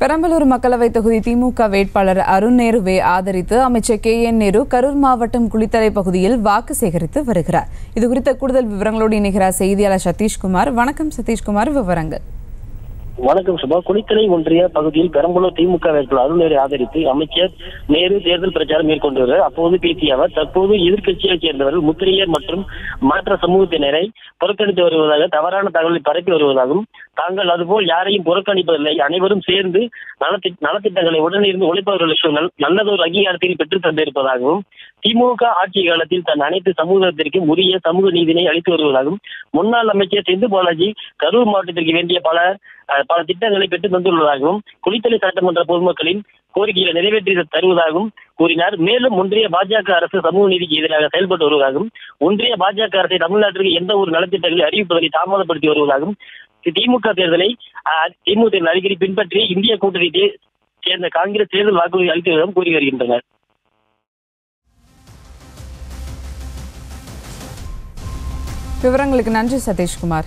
பெரம்பலூர் மக்களவைத் தொகுதி திமுக வேட்பாளர் அருண் நேருவை ஆதரித்து அமைச்சர் கே என் நேரு கரூர் மாவட்டம் குளித்தலை பகுதியில் வாக்கு சேகரித்து வருகிறார். இதுகுறித்த கூடுதல் விவரங்களோடு இணைகிறார் செய்தியாளர் சதீஷ்குமார். வணக்கம் சதீஷ்குமார் விவரங்கள். வணக்கம் சுபா. குளித்தலை ஒன்றிய பகுதியில் பெரம்பலூர் திமுக வேட்பாளர் அருள்நேரை ஆதரித்து அமைச்சர் நேரு தேர்தல் பிரச்சாரம் மேற்கொண்டு வருகிறார் அப்போது பேசிய அவர் தற்போது எதிர்க்கட்சியைச் சேர்ந்தவர்கள் முத்திரையர் மற்றும் மாற்ற சமூகத்தினரை புறக்கணித்து வருவதாக தவறான தகவலை பரப்பி வருவதாகவும் தாங்கள் அதுபோல் யாரையும் புறக்கணிப்பதில்லை. அனைவரும் சேர்ந்து நலத்தி நலத்திட்டங்களை உடனிருந்து உழைப்பவர்களுக்கு நல்லதொரு அங்கீகாரத்தில் பெற்றுத் தந்திருப்பதாகவும் திமுக ஆட்சி காலத்தில் தன் அனைத்து சமூகத்திற்கும் உரிய சமூக நீதினை அளித்து வருவதாகவும் முன்னாள் அமைச்சர் செந்து பாலாஜி கரூர் மாவட்டத்திற்கு வேண்டிய பல பல திட்டங்களை பெற்று தந்துள்ளதாகவும் குளித்தலை சட்டமன்ற பொதுமக்களின் கோரிக்கைகளை நிறைவேற்றி தருவதாகவும் கூறினார். மேலும் ஒன்றிய பாஜக அரசு சமூக நீதிக்கு எதிராக செயல்பட்டு வருவதாகவும் ஒன்றிய பாஜக அரசை தமிழ்நாட்டிற்கு எந்த ஒரு நலத்திட்டங்களை அறிவிப்பதை தாமதப்படுத்தி வருவதாகவும் திமுக தேர்தலை திமுக தேர்தல் அறிக்கை பின்பற்றி இந்திய கூட்டணி சேர்ந்த காங்கிரஸ் தேர்தல் வாக்குறுதி அளித்ததாகவும் கூறி வருகின்றனர். விவரங்களுக்கு நன்றி சதீஷ்குமார்.